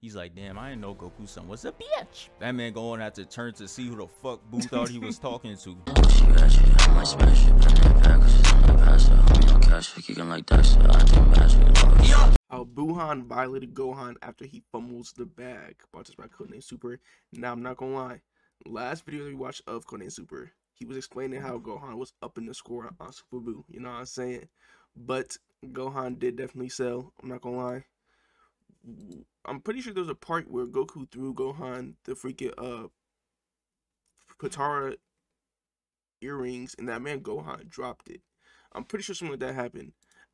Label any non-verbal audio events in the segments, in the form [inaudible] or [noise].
He's like, damn, I didn't know Goku son was a bitch. That man going out to turn to see who the fuck Buu thought he was [laughs] talking to. She got you, I might smash it. Bring it back, cause it's on the passer. I'm cash for kicking like Dexter. I do magic. How Buhan violated Gohan after he fumbles the bag. Brought to us by Codename Super. Now I'm not gonna lie. Last video that we watched of Codename Super, he was explaining how Gohan was up in the score on Super Buu. You know what I'm saying? But Gohan did definitely sell. I'm not gonna lie. I'm pretty sure there's a part where Goku threw Gohan the freaking uh Potara earrings, and that man Gohan dropped it. I'm pretty sure something like that happened.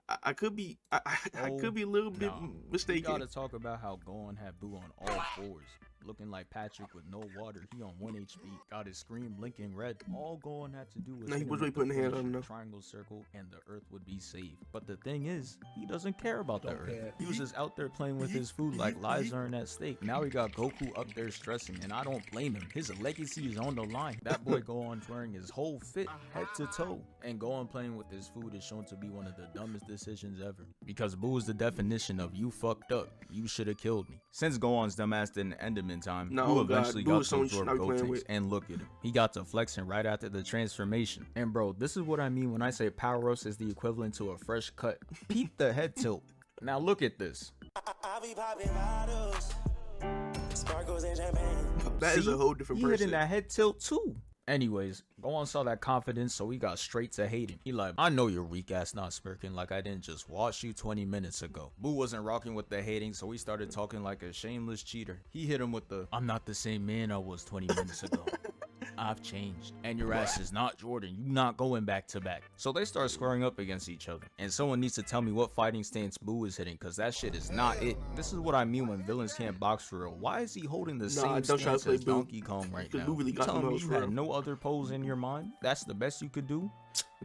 I, I could be I, I, I Oh, could be a little bit Nah, We mistaken. gotta talk about how Gohan had Buu on all fours, looking like Patrick with no water. He on one HP, got his screen blinking red. All Gohan had to do was No, he was really putting hands finish, on the triangle circle, and the Earth would be safe. But the thing is, he doesn't care about the Earth. care. He was just out there playing with his food like lives aren't at stake. Now he got Goku up there stressing, and I don't blame him. His legacy is on the line. That boy Gohan's wearing his whole fit, head to toe, and Gohan playing with his food is shown to be one of the dumbest decisions ever. Because Buu is the definition of you fucked up. You should have killed me. Since Gohan's dumbass didn't end him in time, No, Buu eventually Buu got is to someone you should absorb not be playing Gotenks, and look at him. He got to flexing right after the transformation. And bro, this is what I mean when I say Power Roast is the equivalent to a fresh cut. Peep the head tilt. Now look at this. I be popping sparkles and champagne. That is See? a whole different he person. hitting that head tilt too. Anyways, Gohan saw that confidence, so he got straight to hating. He like, I know your weak ass not smirking like I didn't just watch you 20 minutes ago. Buu wasn't rocking with the hating, so he started talking like a shameless cheater. He hit him with the, I'm not the same man I was 20 minutes ago. [laughs] I've changed. And your ass is not Jordan. You not going back to back. So they start squaring up against each other. And someone needs to tell me what fighting stance Buu is hitting, because that shit is not it. This is what I mean when villains can't box for real. Why is he holding the Nah, same don't try to stance as Buu. Donkey Kong right now? Buu really You telling me you had no other pose in your mind? That's the best you could do?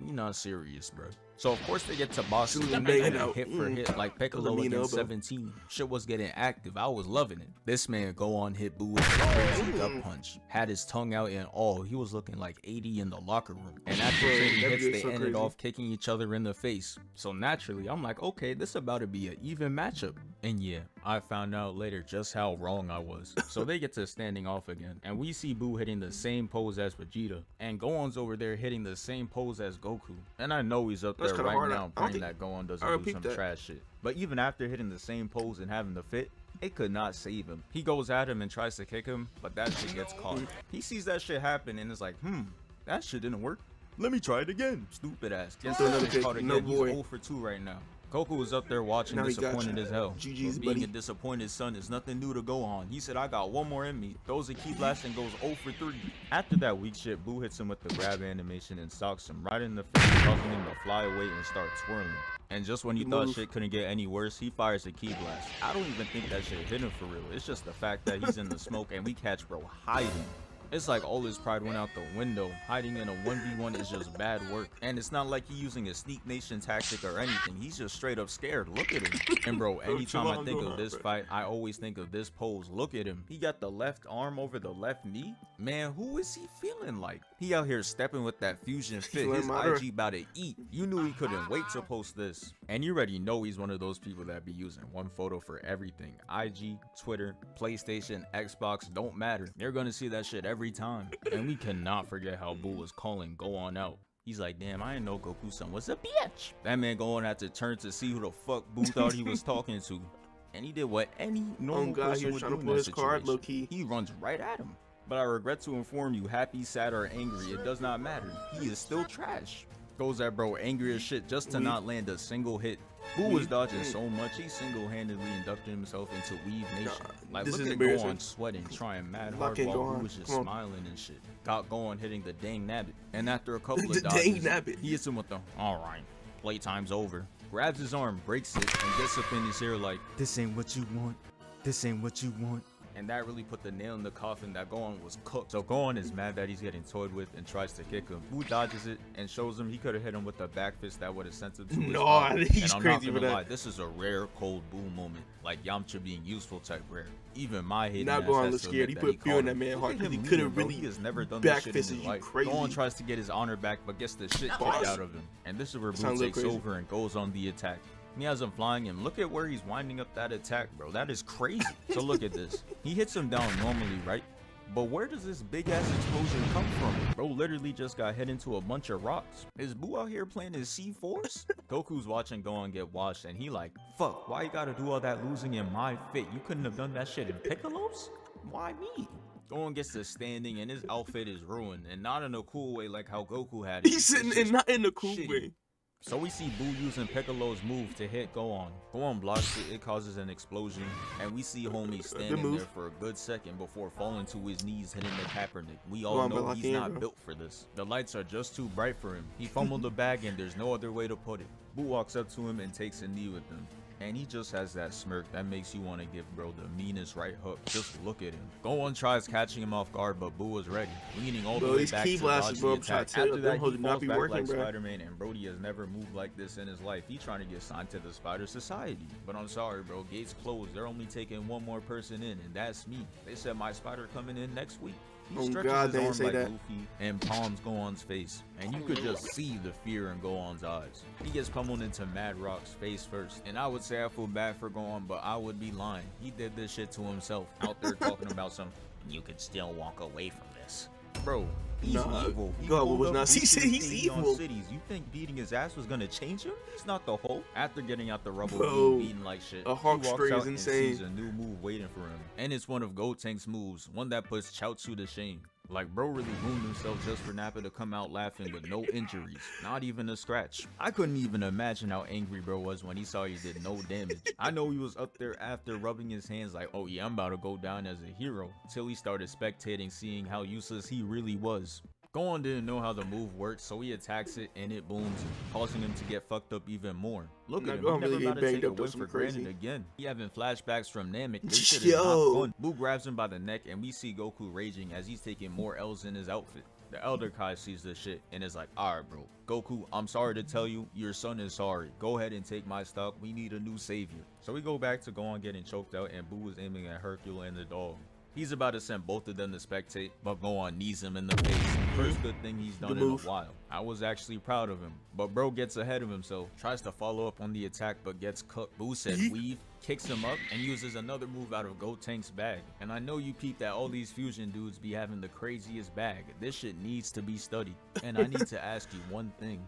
You're not serious, bro. So of course they get to boxing and big making and hit for Mm. hit like Piccolo mean against 17. Shit was getting active. I was loving it. This man go on hit Buu with a crazy gut punch. Had his tongue out and all. He was looking like 80 in the locker room. And after Bro, trading that hits, they so ended crazy. off kicking each other in the face. So naturally, I'm like, okay, this about to be an even matchup. And yeah, I found out later just how wrong I was. So they get to standing off again, and we see Buu hitting the same pose as Vegeta, and Gohan's over there hitting the same pose as Goku. And I know he's up there kinda right hard. Now praying think- that Gohan doesn't do some that. trash shit. But even after hitting the same pose and having the fit, it could not save him. He goes at him and tries to kick him, but that shit gets caught. He sees that shit happen and is like, hmm, that shit didn't work. Let me try it again. Stupid ass. Gets Throw that another shit kick. caught again. No He's boy. 0 for 2 right now. Goku was up there watching, Now disappointed as hell. GG's, being buddy. a disappointed son is nothing new to Gohan. He said, I got one more in me. Throws a ki blast and goes 0 for 3. After that weak shit, Buu hits him with the grab animation and socks him right in the face, causing him to fly away and start twirling. And just when you thought shit couldn't get any worse, he fires a ki blast. I don't even think that shit hit him for real. It's just the fact that he's in the smoke and we catch bro hiding. It's like all his pride went out the window. Hiding in a 1v1 is just bad work. And it's not like he's using a sneak nation tactic or anything. He's just straight up scared. Look at him. And bro, anytime I think of this fight, I always think of this pose. Look at him. He got the left arm over the left knee. Man, who is he feeling like? He out here stepping with that fusion fit. His. IG about to eat. You knew he couldn't wait to post this. And you already know he's one of those people that be using one photo for everything. IG, Twitter, PlayStation, Xbox, don't matter. They're gonna see that shit every time. And we cannot forget how Buu was calling Gohan out. He's like, damn, I didn't know Goku son was a bitch. That man going out to turn to see who the fuck Buu [laughs] thought he was talking to. And he did what any oh normal Oh, God, person was would do to in that his card, situation. low-key. He runs right at him. But I regret to inform you, happy, sad, or angry, it does not matter. He is still trash. Goes at bro angry as shit just to not land a single hit. Buu was dodging so much, he single-handedly inducted himself into Weave Nation. like, this look at. Gohan sweating, trying mad hard in, while. Buu was just smiling and shit. Got Gohan hitting the dang nabbit. And after a [laughs] couple of dang dodges, he hits him with the, alright, playtime's over. Grabs his arm, breaks it, and gets up in his ear like, this ain't what you want. This ain't what you want. And that really put the nail in the coffin that Gohan was cooked. So Gohan is mad that he's getting toyed with and tries to kick him. Buu dodges it and shows him he could have hit him with a back fist that would have sent him to his No, [laughs] he's and crazy not for that. lie, this is a rare cold Buu moment. Like Yamcha being useful type rare. Even my Now ass Gohan to scared. He put fear in that man's heart at 'cause he could've really He has never done this shit in his life. crazy. Gohan tries to get his honor back but gets the shit kicked out of him. And this is where Buu Sounds a little takes over and goes on the attack. He has him flying him. look at where he's winding up that attack, bro. That is crazy. So look at this. [laughs] He hits him down normally, right? But where does this big ass explosion come from? Bro literally just got hit into a bunch of rocks. Is Buu out here playing his C-Force? [laughs] Goku's watching Gohan get washed and he like, fuck, why you gotta do all that losing in my fit? You couldn't have done that shit in Piccolo's? Why me? Gohan gets to standing and his outfit is ruined and not in a cool way like how Goku had it. He's sitting in not in a cool shitty. way. So we see Buu using Piccolo's move to hit go Gohan. Gohan blocks it, it causes an explosion, and we see homie standing there for a good second before falling to his knees hitting the Kaepernick. We all Gohan know he's not bro. built for this. The lights are just too bright for him. He fumbled the bag and there's no other way to put it. Buu walks up to him and takes a knee with him. And he just has that smirk that makes you want to give bro the meanest right hook. Just look at him. Gohan tries catching him off guard, but Buu was ready, leaning all Bro, the way back to dodge bro, the attack. to After that, he not falls be back working, like. Spider-Man, and Brody has never moved like this in his life. He's trying to get signed to the Spider Society. But I'm sorry, bro. Gates closed. They're only taking one more person in, and that's me. They said my Spider coming in next week. He Oh, stretches God, his they arm say like that. Luffy and palms Gohan's face, and you could just see the fear in Gohan's eyes. He gets pummeled into Mad Rock's face first, and I would say I feel bad for Gohan, but I would be lying. He did this shit to himself, out there talking [laughs] about some. You could still walk away from this, bro. He's Nah, evil. He pulled was not- he boosted said he's on evil. Cities. You think beating his ass was gonna change him? He's not the whole. After getting out the rubble, Bro, beaten like shit, a walks string is and insane. sees a new move waiting for him, and it's one of Gotenks's moves, one that puts Chaozu to shame. Like bro really ruined himself just for Nappa to come out laughing with no injuries, not even a scratch. I couldn't even imagine how angry bro was when he saw he did no damage. I know he was up there after rubbing his hands like, oh yeah, I'm about to go down as a hero, till he started spectating seeing how useless he really was. Gohan didn't know how the move worked, so he attacks it and it booms, causing him to get fucked up even more. Look at him, he never really about to take a win for granted again. He having flashbacks from Namek. This shit is Yo. not fun. Buu grabs him by the neck and we see Goku raging as he's taking more L's in his outfit. The Elder Kai sees this shit and is like, alright bro, Goku, I'm sorry to tell you, your son is sorry. Go ahead and take my stock, we need a new savior. So we go back to Gohan getting choked out and Buu is aiming at Hercule and the dog. He's about to send both of them to spectate, but Gohan knees him in the face. First good thing he's done in a while. I was actually proud of him, but bro gets ahead of himself, tries to follow up on the attack but gets cooked. Buu said weave, kicks him up, and uses another move out of Gotenks's bag. And I know you peep that all these fusion dudes be having the craziest bag. This shit needs to be studied. And I need to [laughs] ask you one thing.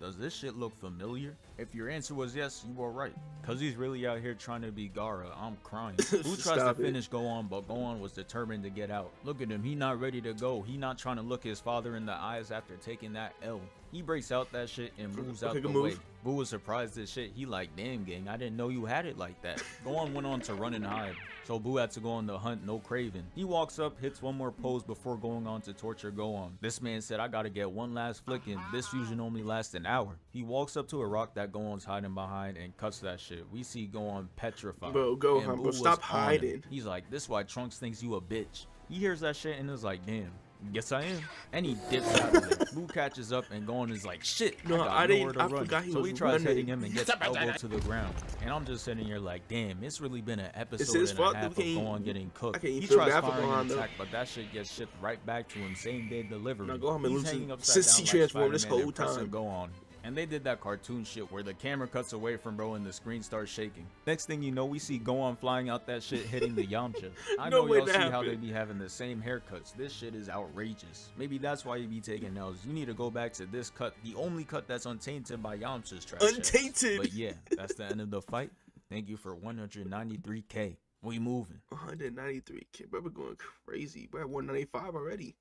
Does this shit look familiar? If your answer was yes, you are right. Cause he's really out here trying to be Gaara. I'm crying. [laughs] Who tries to finish it. finish Gohan, but on was determined to get out. Look at him, he not ready to go. He not trying to look his father in the eyes after taking that L. He breaks out that shit and moves out the good way. Buu was surprised as shit. He like, damn gang, I didn't know you had it like that. Gohan went on to run and hide. So Buu had to go on the hunt, no craving. He walks up, hits one more pose before going on to torture Gohan. This man said, I gotta get one last flick in. This fusion only lasts an hour. He walks up to a rock that Gohan's hiding behind and cuts that shit. We see Gohan petrified. Bro, Gohan, bro, Buu stop him. hiding. He's like, this why Trunks thinks you a bitch. He hears that shit and is like, damn. Guess I am. And he dips out of it. Buu catches up and Gohan is like, shit. No, got I didn't- to I run. forgot he so was he tries running. hitting him and gets elbowed to the ground. And I'm just sitting here like, damn, it's really been an episode his and fault a that half of we can't- Gohan getting cooked. I can't He feel tries firing Gohan, an though. attack, but that shit gets shipped right back to him same day delivery. Now, Gohan been He's losing since he like transformed this whole time. Go time. And they did that cartoon shit where the camera cuts away from bro and the screen starts shaking. Next thing you know, we see Gohan flying out that shit hitting the Yamcha. [laughs] I No know y'all see how they be having the same haircuts. This shit is outrageous. Maybe that's why you be taking L's. You need to go back to this cut, the only cut that's untainted by Yamcha's trash. ass. Untainted. But yeah, that's the end of the fight. Thank you for 193k. We moving. 193k. Bro, we're going crazy. We're at 195 already.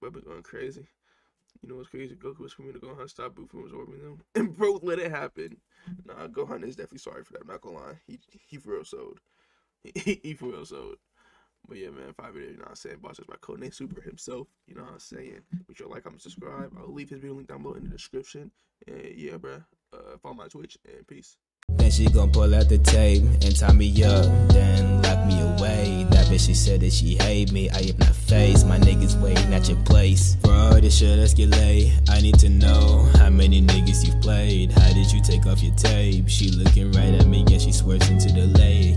Bro, we're going crazy. You know what's crazy? Goku was screaming to go Gohan stop Buu from absorbing them. [laughs] And bro, let it happen. Nah, Gohan is definitely sorry for that. I'm not gonna lie. He he for real sold. [laughs] He, he for real sold. But yeah, man, five video, you know what I'm saying? Boss is my codename super himself. You know what I'm saying? Make sure to like, comment, subscribe. I'll leave his video link down below in the description. And yeah, bro. Uh, follow my Twitch and peace. Then she gon' pull out the tape and tie me up, then lock me away. That bitch, she said that she hate me. I am not faced. My niggas waiting at your place. For all this shit escalate, I need to know how many niggas you've played. How did you take off your tape? She looking right at me and she swerves into the lake.